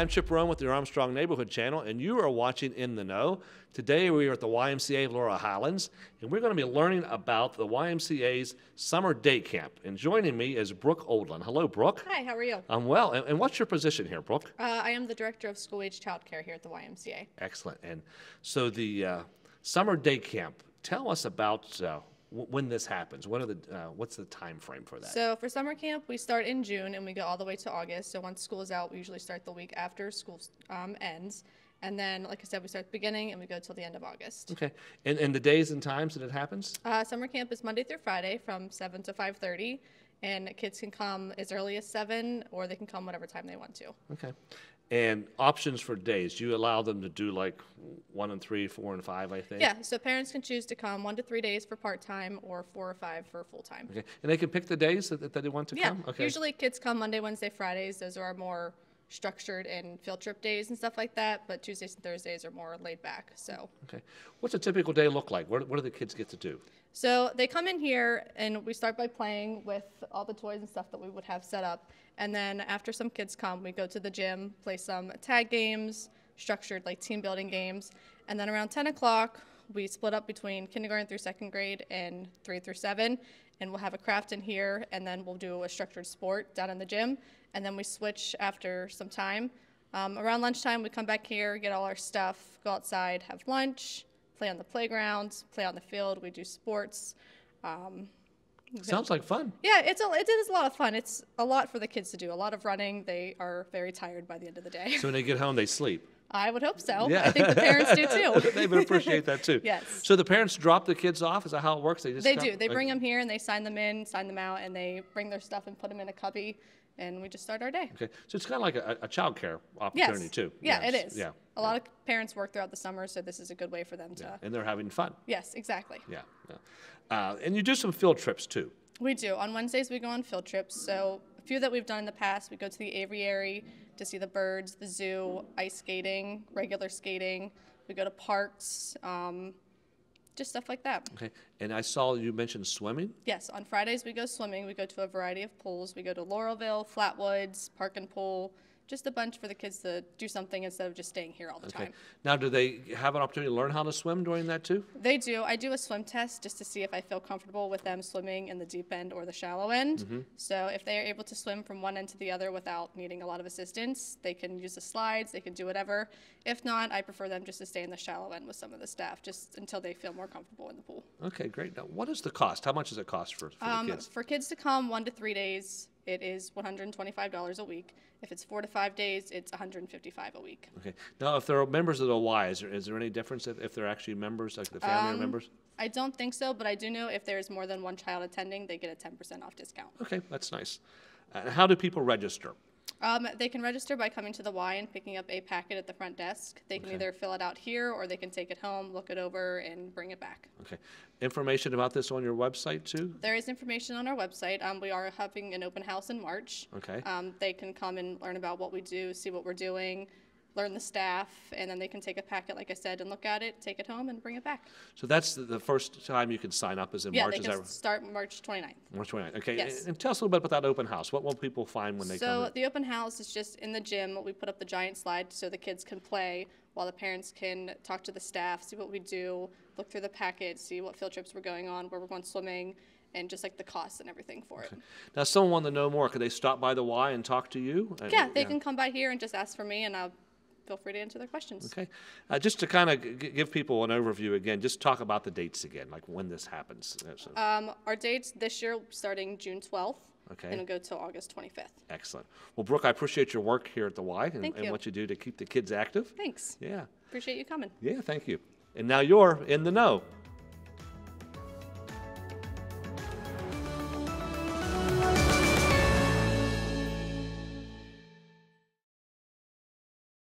I'm Chip Roan with the Armstrong Neighborhood Channel, and you are watching In the Know. Today we are at the YMCA of Laurel Highlands, and we're going to be learning about the YMCA's summer day camp. And joining me is Brooke Oldland. Hello, Brooke. Hi, how are you? I'm well. And, and what's your position here, Brooke? Uh, I am the director of school age childcare here at the YMCA. Excellent. And so the uh, summer day camp. Tell us about uh, when this happens. What are the uh, what's the time frame for that? So for summer camp, we start in June and we go all the way to August. So once school is out, we usually start the week after school um, ends. And then, like I said, we start the beginning and we go till the end of August. okay. And, and the days and times that it happens? Uh, summer camp is Monday through Friday from 7 to 5.30. And kids can come as early as 7 or they can come whatever time they want to. Okay. And options for days. You allow them to do like one and three, four and five, I think. Yeah, so parents can choose to come one to three days for part-time or four or five for full-time. Okay. And they can pick the days that, that they want to Yeah, come. Okay. usually kids come Monday, Wednesday, Fridays. Those are our more structured and field trip days and stuff like that. But Tuesdays and Thursdays are more laid back. So, Okay. What's a typical day look like? What, what do the kids get to do? so they come in here and we start by playing with all the toys and stuff that we would have set up. And then after some kids come, we go to the gym, play some tag games, structured like team building games. And then around 10 o'clock, we split up between kindergarten through second grade and three through seven. And we'll have a craft in here, and then we'll do a structured sport down in the gym. And then we switch after some time. Um, around lunchtime, we come back here, get all our stuff, go outside, have lunch, play on the playground, play on the field. We do sports. Um, Sounds like fun. yeah, it's a, it is a lot of fun. It's a lot for the kids to do. A lot of running. They are very tired by the end of the day. So when they get home, they sleep. I would hope so. Yeah. I think the parents do too. they would appreciate that too. Yes. So the parents drop the kids off. Is that how it works? They just They come- do. They like- bring them here and they sign them in, sign them out, and they bring their stuff and put them in a cubby, and we just start our day. Okay. So it's kind of like a, a child care Yes. opportunity too. Yeah, Yes. it is. Yeah. A lot of parents work throughout the summer, so this is a good way for them to. And they're having fun. Yes, exactly. Yeah. yeah. Uh, and you do some field trips too. We do. On Wednesdays, we go on field trips. So, a few that we've done in the past, we go to the aviary to see the birds, the zoo, ice skating, regular skating. We go to parks, um, just stuff like that. Okay. And I saw you mentioned swimming. Yes, on Fridays, we go swimming. We go to a variety of pools. We go to Laurelville, Flatwoods, Park and Pool, just a bunch for the kids to do something instead of just staying here all the Okay. time. Now, do they have an opportunity to learn how to swim during that too? They do. I do a swim test just to see if I feel comfortable with them swimming in the deep end or the shallow end. So if they are able to swim from one end to the other without needing a lot of assistance, they can use the slides, they can do whatever. If not, I prefer them just to stay in the shallow end with some of the staff just until they feel more comfortable in the pool. Okay, great. Now, what is the cost? How much does it cost for, for Um, kids? for kids to come one to three days, it is $125 a week. If it's four to five days, it's 155 a week. Okay. Now, if they're members of the Y, is there, is there any difference if, if they're actually members, like the family Um, are members? I don't think so, but I do know if there's more than one child attending, they get a 10% off discount. Okay, that's nice. Uh, how do people register? Um, they can register by coming to the Y and picking up a packet at the front desk. They can Okay. either fill it out here or they can take it home, look it over, and bring it back. Okay. Information about this on your website too? There is information on our website. Um, we are having an open house in March. Okay. Um, they can come and learn about what we do, see what we're doing, learn the staff, and then they can take a packet, like I said, and look at it, take it home, and bring it back. So that's the, the first time you can sign up is in yeah, March, they is can that start March 29th. March 29th? Okay. Yes. And, and tell us a little bit about that open house. What will people find when they come So in? the open house is just in the gym. We put up the giant slide so the kids can play while the parents can talk to the staff, see what we do, look through the packet, see what field trips we're going on, where we're going swimming, and just like the costs and everything for it. Now, if someone wanted to know more, could they stop by the Y and talk to you? Uh, Yeah, they can come by here and just ask for me, and I'll feel free to answer their questions. Okay. Uh, just to kind of g- give people an overview again, just talk about the dates again, like when this happens. Uh, so- Um, our dates this year starting June 12th, Okay. and it'll go till August 25th. Excellent. Well, Brooke, I appreciate your work here at the Y and, and what you do to keep the kids active. Thanks. Yeah. Appreciate you coming. Yeah, thank you. And now you're in the know.